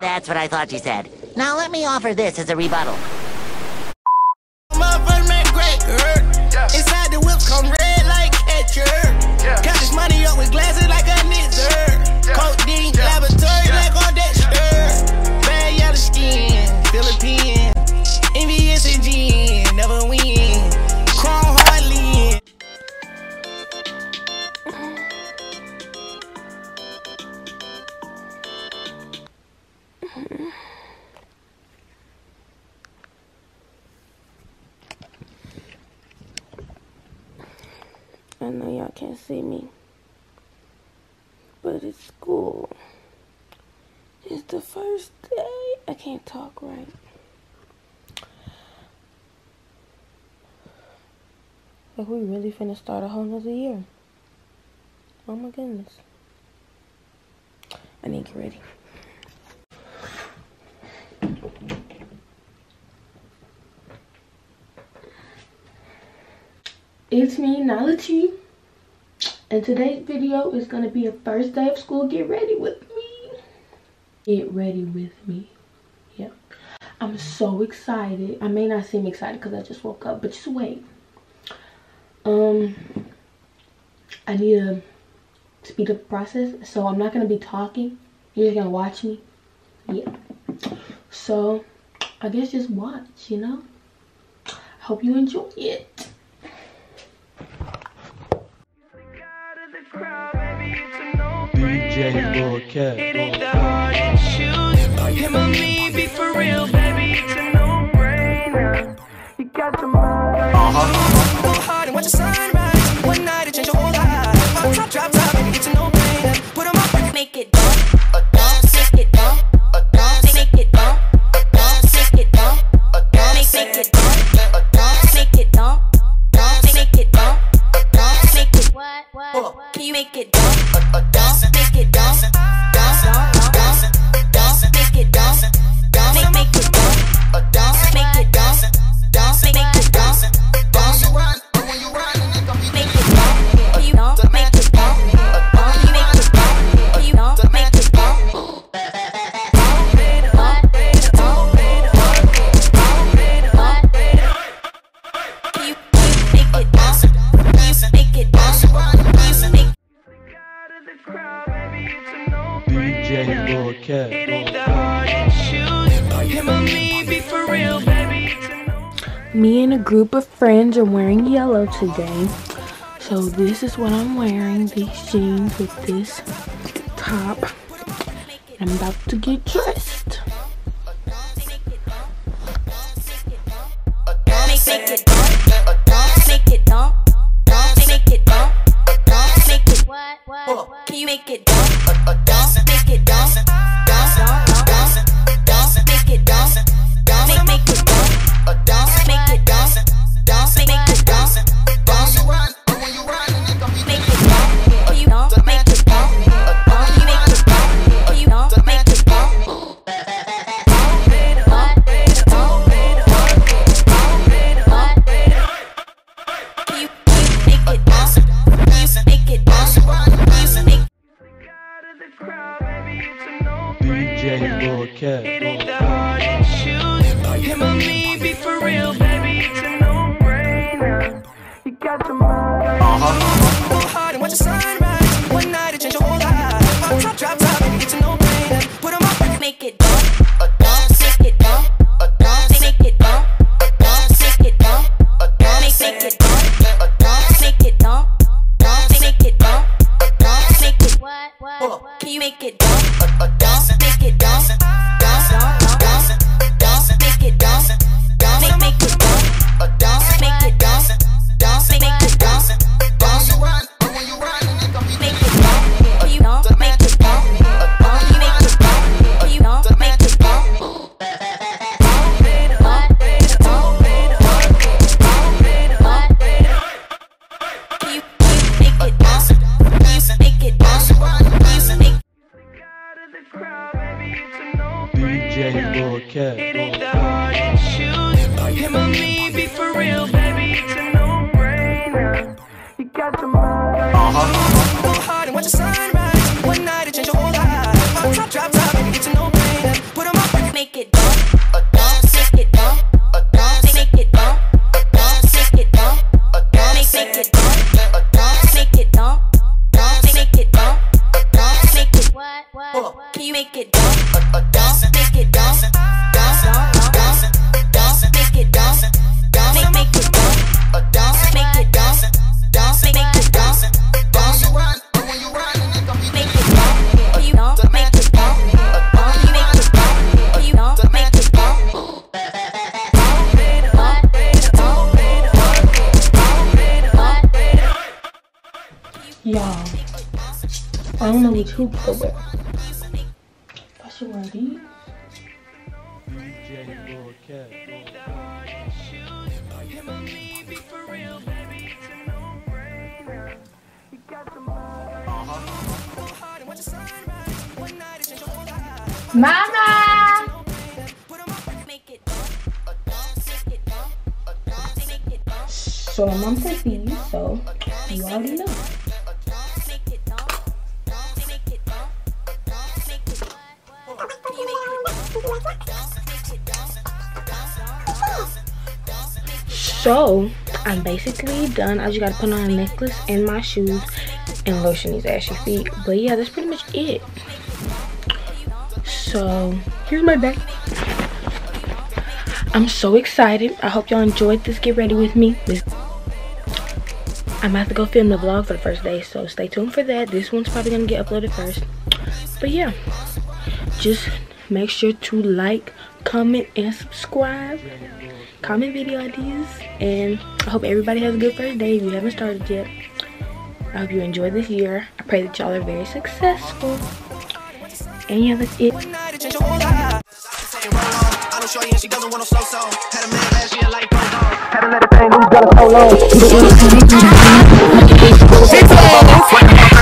That's what I thought you said. Now let me offer this as a rebuttal. I know y'all can't see me, but it's school. It's the first day. I can't talk right. Like we really finna start a whole nother year. Oh my goodness. I need to get ready. It's me, Nylah T. And today's video is gonna be a first day of school. Get ready with me. Get ready with me. Yep. I'm so excited. I may not seem excited because I just woke up, but just wait. Um, I need to speed up the process, so I'm not gonna be talking. You're just gonna watch me. Yeah. So, I guess just watch. You know. I hope you enjoy it. DJ Lil Cat. Lil Cat. It ain't the hard. Him or me, be for real, baby. Me and a group of friends are wearing yellow today. So this is what I'm wearing. These jeans with this top. I'm about to get dressed. make it. Make it what oh, what? Can you make it dump? Uh, uh, dump, make it dump, Cat. It ain't the hard to choose. Him or me, be for real, baby. It's a no-brainer. You got your mind. Uh-huh. Go hard and watch the sunrise. DJ Bullcat. It ain't the hard to choose. Him or me, be for real, baby. It's a no brainer. You got the mind. Uh huh. Go hard and watch the sunrise. One night, it changed your whole life. Pop, drop, drop, drop, and it's a no brainer. Put on my back, make it dumb. A make it dumb. A dumb, make it dumb. A dumb, make it dumb. A dumb, make it dumb. A dumb, make it dumb. Dumb, make it dumb. Dumb, make it what? What? Can you make it dumb? A dumb make it you make it don't you don't make it Y'all, I don't know which hoop to wear. I should wear these. DJ Lil Cat. Mama! make it don't don't make it don't don't make it don't So my mom said these, so you already know. So I'm basically done. I just gotta put on a necklace and my shoes and lotion these ashy feet. But yeah, that's pretty much it. So here's my bag. I'm so excited. I hope y'all enjoyed this get ready with me. This I'm about to go film the vlog for the first day, so stay tuned for that. This one's probably gonna get uploaded first. But yeah, just make sure to like, comment, and subscribe. Comment video ideas, and I hope everybody has a good first day if you haven't started yet. I hope you enjoy this year. I pray that y'all are very successful. And yeah, that's it. Had gonna hold on?